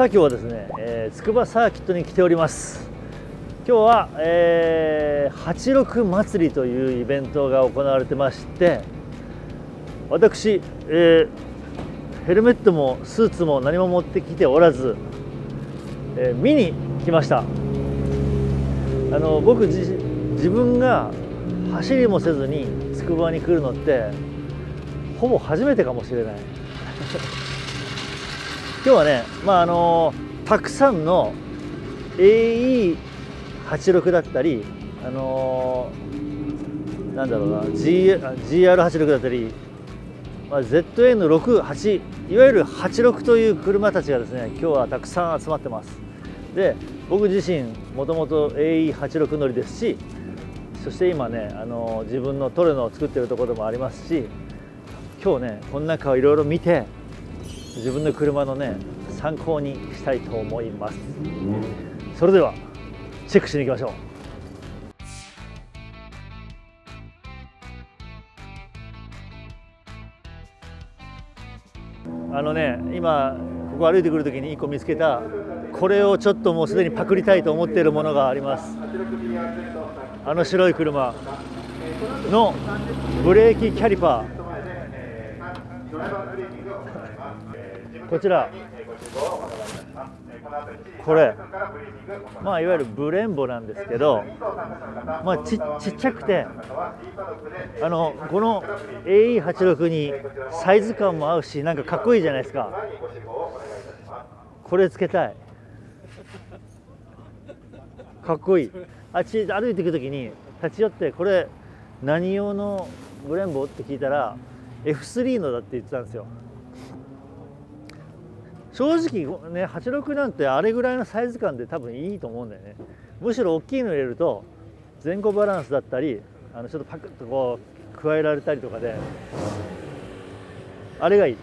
さあ今日はですね、えー、筑波サーキットに来ております。今日は、えー、86祭りというイベントが行われてまして私、えー、ヘルメットもスーツも何も持ってきておらず、えー、見に来ました。あの僕自自分が走りもせずに筑波に来るのってほぼ初めてかもしれない。今日はね、まああのたくさんの AE86 だったり、あのなんだろうな、GR86 だったり、まあ、ZN68 いわゆる86という車たちがですね今日はたくさん集まってます。で僕自身もともと AE86 乗りですしそして今ねあの自分のトレノを作ってるところもありますし今日ねこの中をいろいろ見て自分の車のね参考にしたいと思います。それではチェックしに行きましょう。あのね今ここ歩いてくるときに1個見つけたこれをちょっともうすでにパクりたいと思っているものがあります。あの白い車のブレーキキャリパー。こちら。これ。まあいわゆるブレンボなんですけどまあちちっちゃくてあのこの AE86 にサイズ感も合うしなんかかっこいいじゃないですか。これつけたい。かっこいい。あっち歩いていく時に立ち寄ってこれ何用のブレンボって聞いたら F3 のだって言ってたんですよ。正直ね86なんてあれぐらいのサイズ感で多分いいと思うんだよね。むしろ大きいの入れると前後バランスだったりあのちょっとパクッとこう加えられたりとかであれがいい。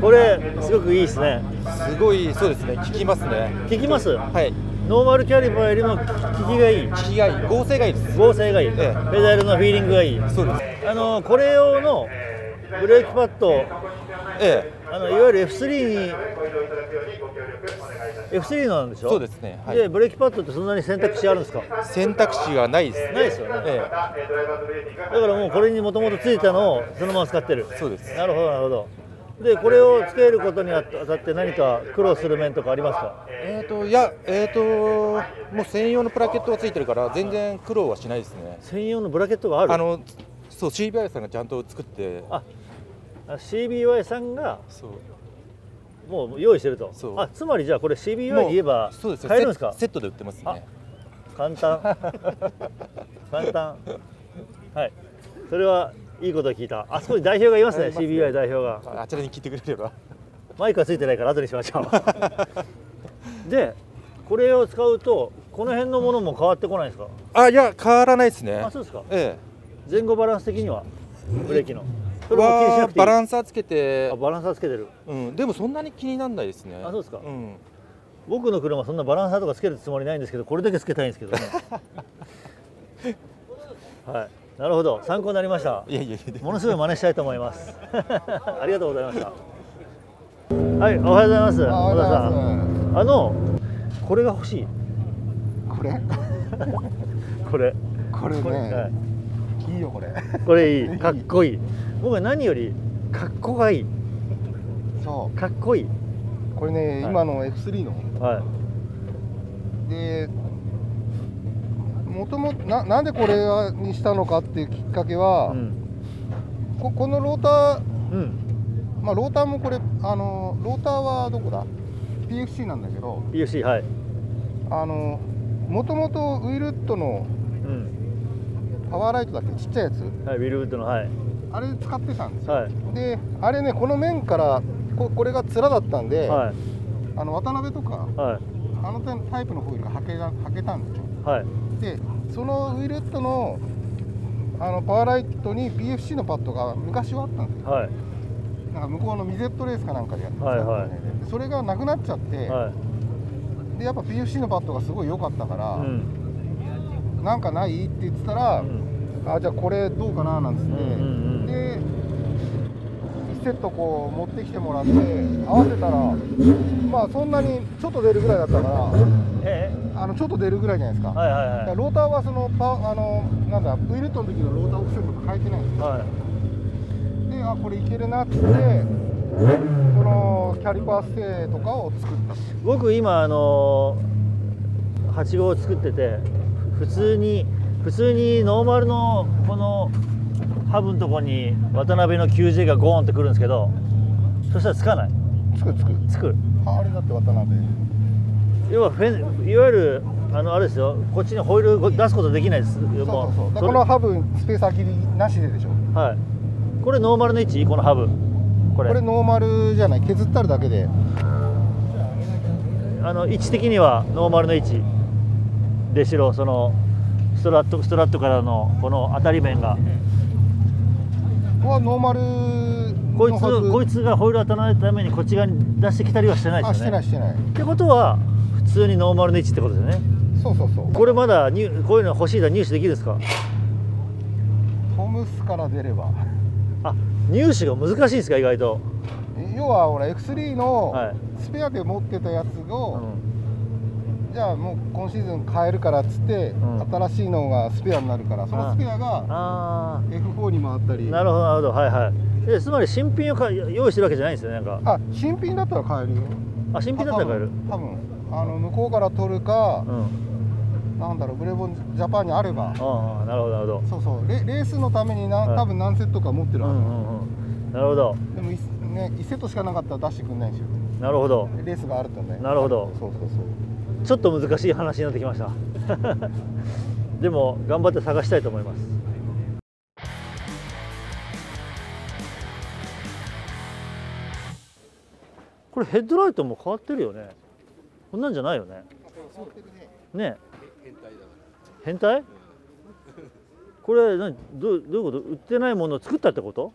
これすごくいいですね。すごいそうですね。効きますね。効きます？はい。ノーマルキャリパーよりも効きがいい。効きがいい。剛性がいいです。剛性がいい、ええ。ペダルのフィーリングがいい。そうです。あのこれ用のブレーキパッドえあのいわゆる F3 に F3 のなんでしょ？そうですね。はい。でブレーキパッドってそんなに選択肢あるんですか？え選択肢がないです。ねないですよね。えだからもうこれにもともとついたのをそのまま使ってる。そうです。なるほどなるほど。でこれをつけることにあたって何か苦労する面とかありますか？ええーといやえっ、ともう専用のプラケットがついてるから全然苦労はしないですね。専用のブラケットがある？あのそう CBI さんがちゃんと作ってあ CBY さんがもう用意してると。あつまりじゃあこれ CBY で言えば買えるんですか？セセットで売ってますね。簡単。簡単。はい。それはいいことを聞いた。あそこに代表がいますね CBY 代表が。あちらに聞いてくれれば。マイクはついてないから後にしましょう。でこれを使うとこの辺のものも変わってこないんですか？あいや変わらないですね。あそうですか。え。前後バランス的にはブレーキのはバランサーつけて。あバランサーつけてる。うん、でもそんなに気にならないですね。あそうですか。ん、僕の車そんなバランサーとかつけるつもりないんですけどこれだけつけたいんですけどね。はい。なるほど。参考になりました。いやいやいや。ものすごい真似したいと思います。ありがとうございました。はいおはようございます。小田さん。あのこれが欲しい。これ？これ。これこれ、はねい、いいよこれ。これいい。かっこいい僕は何よりかっこがいい。そかっこいい。うこれね、はい。今の F3 の。はい。でもともななんでこれにしたのかっていうきっかけは、うん。ここのロータうん。ーまあローターもこれあのローターはどこだ？PFC なんだけど。PFC はい。あのもともとウィルッドのうん。パワーライトだっけ？ちっちゃいやつ？はいウィルウッドのはいあれ使ってたんですよ、はい。であれねこの面からここれが面だったんで、はい。あの渡辺とかはい。あのタイプのホイールがはけがはけたんですよ。はい。でそのウィルットのあのパワーライトに PFC のパッドが昔はあったんですよ。はい。なんか向こうのミゼットレースかなんかでやってたはいはい。でそれがなくなっちゃって、はい。でやっぱ PFC のパッドがすごい良かったから、うん。なんかないって言ってたら、うんあじゃあこれどうかななんつって、うんうんうん。で1セットこう持ってきてもらって合わせたらまあそんなにちょっと出るぐらいだったからえあのちょっと出るぐらいじゃないですか,、はいはいはい。ローターはそのパあのなんだウィルットの時のローターオプションとか変えてないんですよ。はい。であこれいけるなっつってこのキャリパー姿勢とかを作った。僕今あの8号を作ってて普通に普通にノーマルのこのハブのとこに渡辺の QJ がゴーンってくるんですけどそしたらつかない。つくつく。つく。あれだって渡辺。要はフェンいわゆるあのあれですよ。こっちにホイール出すことできないです。そうそうそう。このハブスペーサー切りなしででしょ。はい。これノーマルの位置？このハブ。これ。これノーマルじゃない。削ったるだけで。あの位置的にはノーマルの位置。でしろそのストラットストラットからのこの当たり面が。はノーマルこいつこいつがホイール当たらないためにこっち側に出してきたりはしてないであすよね。してないしてない。ってことは普通にノーマルの位置ってことですよね。そうそうそう。これまだ入こういうの欲しいら入手できるんですか？トムスから出れば。あ入手が難しいんですか意外と、要はほら X3 のはい。スペアで持ってたやつうを、ん、じゃあもう今シーズン変えるからっつって、ん。新しいのがスペアになるからそのスペアがあ F4 に回ったり。あなるほどなるほど。はいはい。でつまり新品をか用意してるわけじゃないんですよねなんか。あ新品だったら買えるよ。あ新品だったら買える？多分。あの向こうから取るかう、ん。なんだろうブレボンジャパンにあれば。ああなるほどなるほど。そうそう。レレースのためにな、はい。多分何セットか持ってるはず、うんうんうん。なるほど。でもいね1セットしかなかったら出してくんないんですよ。なるほど。レースがあるとね。なるほど。そうそうそうちょっと難しい話になってきました。でも頑張って探したいと思います。これヘッドライトも変わってるよね。こんなんじゃないよね。ね。変態？これ何？どうどういうこと？売ってないものを作ったってこと？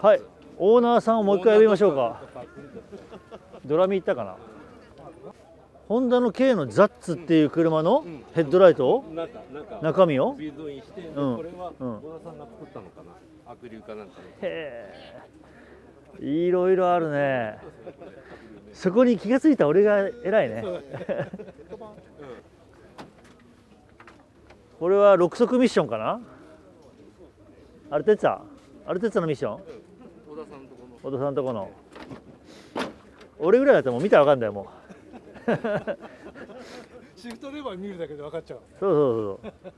はい。オーナーさんをもう一回呼びましょうか。ドラミ行ったかな？ホンダの K のザッツっていう車のヘッドライト？を中身を？ビーズインして、でうん。これはうん。小田さんが作ったのかな？アクリルかなんかでへえ。いろいろあるね。そこに気がついた俺が偉いね。これは6速ミッションかな？アルテッツァアルテッツァのミッション？小田さんのところの。小田さんとこの。俺ぐらいだったらもう見たら分かんだよもう シフトレバー見るだけで分かっちゃうそうそうそうそう。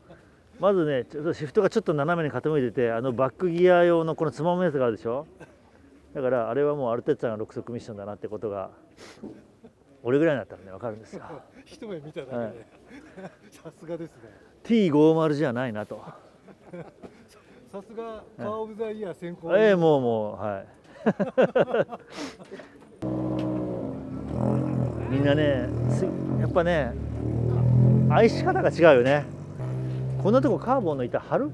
まずねちょっとシフトがちょっと斜めに傾いててあのバックギア用のこのつまむやつがあるでしょ？だからあれはもうアルテッツァが6速ミッションだなってことが俺ぐらいになったらね分かるんですよ。一目見ただけで、はい。さすがですね。T50 じゃないなと。さすがカー・オブ・ザ・イヤー先行。ええもうもうはい みんなねすやっぱね愛し方が違うよね。こんなとこカーボンの板貼る？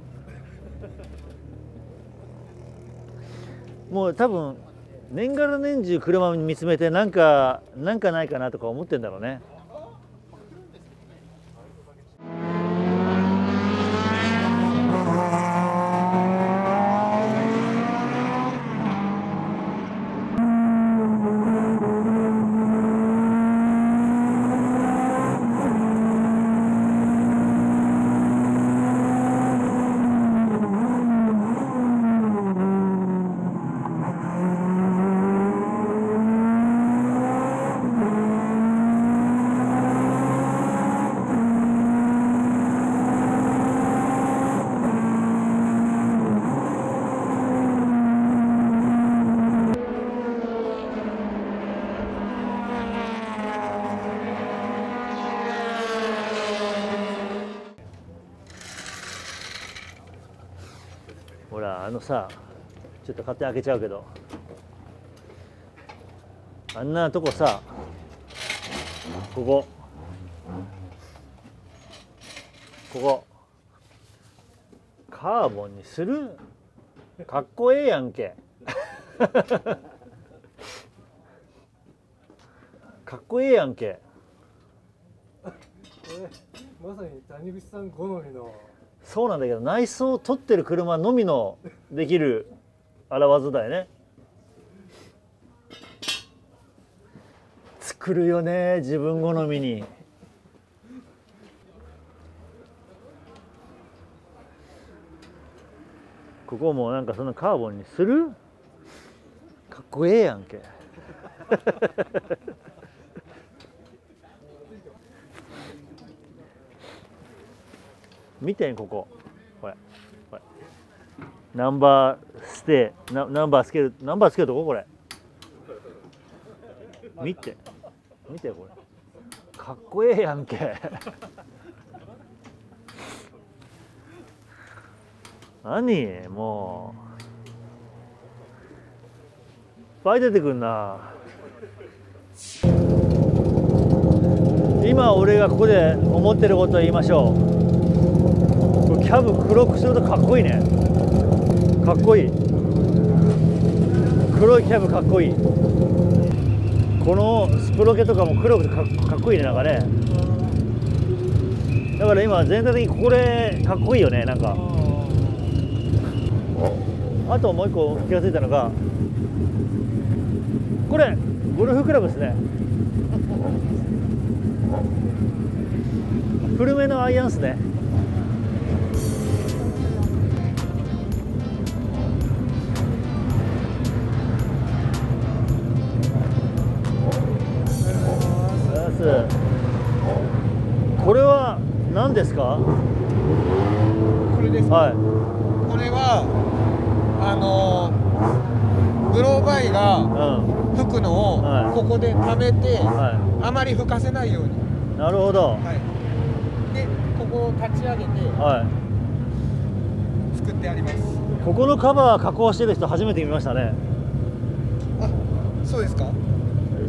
もう多分年がら年中車見つめてなんかなんかないかなとか思ってんだろうね。さちょっと勝手に開けちゃうけど。あんなとこさここ。ここ。カーボンにする？かっこええやんけ。かっこええやんけ。まさに谷口さん好みの。そうなんだけど内装を取ってる車のみのできる荒技だよね。来るよね自分好みに。ここもなんかそのカーボンにする？かっこええやんけ。見てんここ。これ。これ。ナンバーステナナンバーつけるナンバーつけるとこ？これ。見て。見てこれ。かっこええやんけ。何？もう。いっぱい出てくんな。今俺がここで思ってることを言いましょう。ャブ黒くするとかっこいいね。かっこいい。黒いキャブかっこいい。このスプロケとかも黒くてかっかっこいいねなんかね。だから今全体的にこれかっこいいよねなんか。あともう一個気が付いたのがこれゴルフクラブですね。古めのアイアンっすね。ですか？これです。かはい。これはあのブローバイがうん。吹くのはい。をここで溜めて、はあまり吹かせないように、いなるほど。はい、でここを立ち上げてはい。作ってあります。ここのカバー加工してる人初めて見ましたね。あそうですか？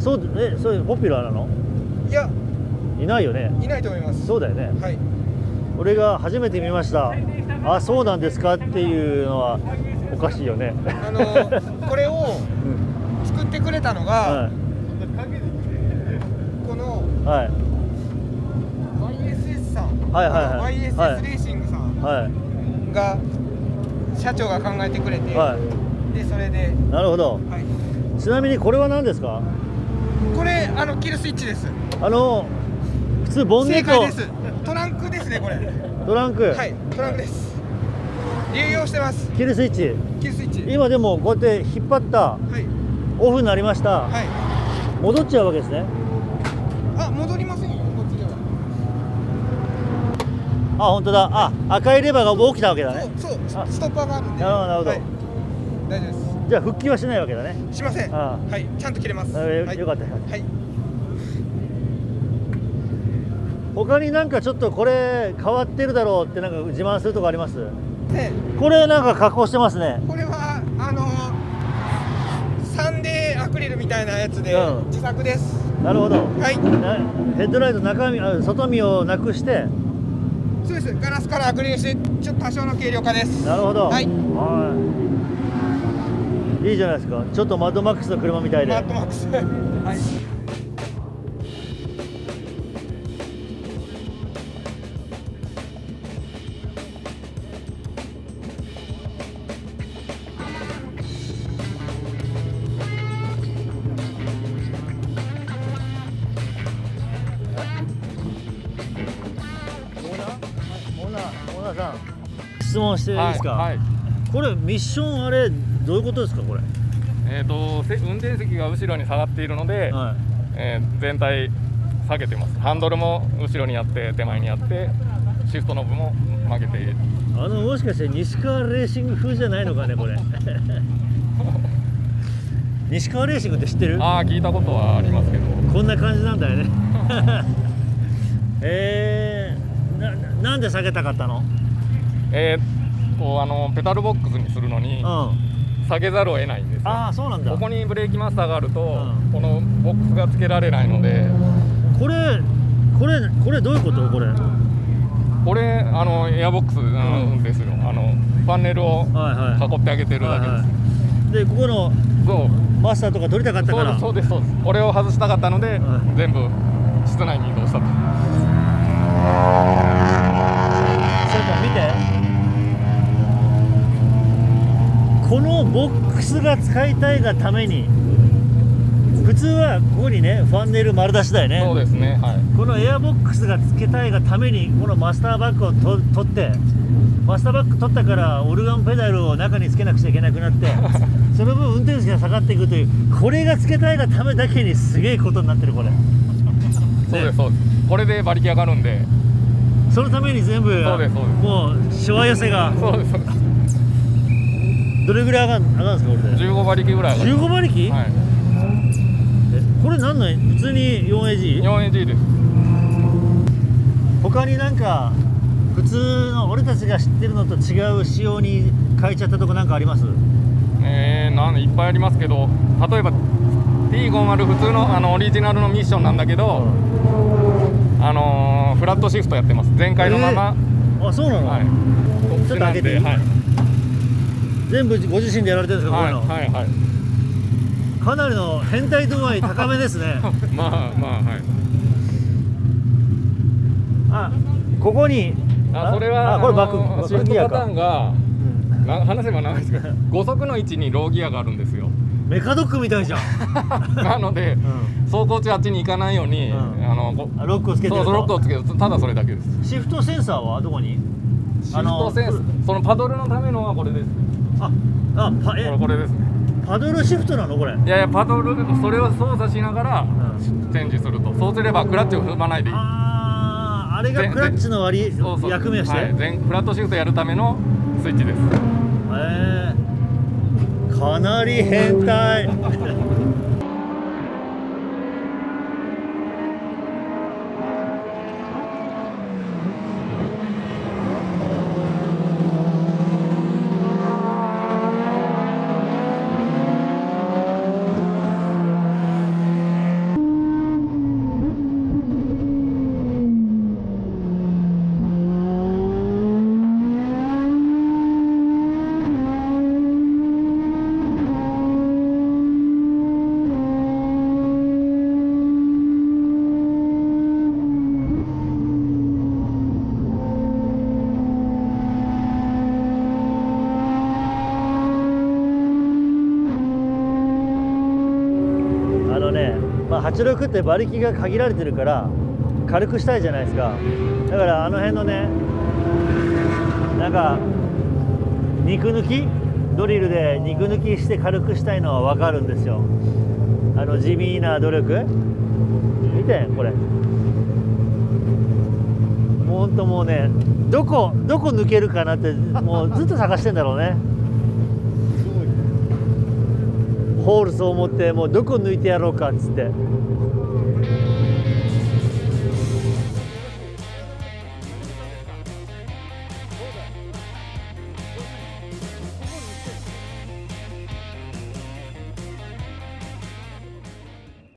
そうえそういうポピュラーなの？いや。いないよね。いないと思います。そうだよね。はい俺が初めて見ました。あそうなんですかっていうのはおかしいよね。あのこれを作ってくれたのが、はこのい。はい YSS さん、はいはいはい。YSS レーシングさん。はい。が社長が考えてくれて、はでそれで、いなるほど。はい、ちなみにこれは何ですか？これあのキルスイッチです。あの普通ボンネット。正解ですねこれ。トランク、はいトランクです。流用してます。キルスイッチ。キルスイッチ。今でもこうやって引っ張った。はい。オフになりました。はい。戻っちゃうわけですね。あ戻りませんよこっちでは。あ本当だ。あ赤いレバーが起きたわけだね。そうそうあ。ストッパーがあるんで。なるほどなるほど。はい、大丈夫でじゃあ復帰はしないわけだね。すしません。はいちゃんと切れます。よかった。はい他になんかちょっとこれ変わってるだろうってなんか自慢するとこあります？でこれなんか加工してますね。これはあのサンデーアクリルみたいなやつでうん。自作です、なるほど。はい。なヘッドライト中身あ外身をなくして。そうです。ガラスからアクリルしてちょっと多少の軽量化です。なるほど。はい。はい。いいじゃないですか。ちょっとマッドマックスの車みたいで。マットマックス。はい質問していいですか、はい、はい。これミッションあれどういうことですかこれ？えー、とせ運転席が後ろに下がっているので、はい。えー全体下げてます。ハンドルも後ろにあって手前にあってシフトノブも曲げて。あのもしかして西川レーシング風じゃないのかねこれ。西川レーシングって知ってる？ああ聞いたことはありますけど。こんな感じなんだよね。えー、なななんで下げたかったの？えー、とあのペダルボックスにするのにうん。下げざるを得ないんですよ。ああそうなんだ。ここにブレーキマスターがあると、うんこのボックスがつけられないので。これこれこれどういうこと？これ。はいこれあのエアボックスなんですよ、あのパネルをはい。囲ってあげてるだけです、はいはい。でここのそう。マスターとか取りたかったから。そうですそうですそうです。これを外したかったので、はい。全部室内に移動したとスが使いたいがために普通はここにねファンネル丸出しだよね。そうですねはい。このエアボックスが付けたいがためにこのマスターバッグをと取ってマスターバッグ取ったからオルガンペダルを中につけなくちゃいけなくなってその分運転数が下がっていくというこれが付けたいがためだけにすげえことになってるこれ。そうですそうです。これで馬力上がるんでそのために全部そうですそうです。もうしわ寄せが。そうですそうですどれぐらい上がる上がるんですかこれで？15馬力ぐらい上がる。15馬力、はい。えこれなんなん普通に 4AG? 4AG です。他になんか普通の俺たちが知ってるのと違う仕様に変えちゃったとこなんかあります？えー、なんいっぱいありますけど例えば T50 普通のあのオリジナルのミッションなんだけど、あのーフラットシフトやってます。前回のまま、あそうなの、はい。ちょっと開けて。いいはい全部ご自身でやられてるんですか、はいこういうの、は？いはい。かなりの変態度合い高めですね。まあまあはい。あここに。あそれはあこれバック。シフトパターンがうん。な話せば長いですけど 5速の位置にローギアがあるんですよ。メカドックみたいじゃん、なので、う走行中あっちに行かないように、うん。あのロックをつけてそうロックをつける。ただそれだけです。シフトセンサーはどこに？シフトセンスそのパドルのためのはこれですああパえ？これですね。パドルシフトなの？これ。いやいやパドルそれを操作しながらん。チェンジすると。そうすればクラッチを踏まないでいい。あーあれがクラッチの割りそうそう役目をして、はい、全フラットシフトやるためのスイッチです。えー、かなり変態 まあ、86って馬力が限られてるから軽くしたいじゃないですか。だからあの辺のねなんか肉抜き？ドリルで肉抜きして軽くしたいのは分かるんですよ。あの地味な努力？見てこれ。もうほんともうねどこどこ抜けるかなってもうずっと探してんだろうね。ホールスを持ってもうどこ抜いてやろうかっつって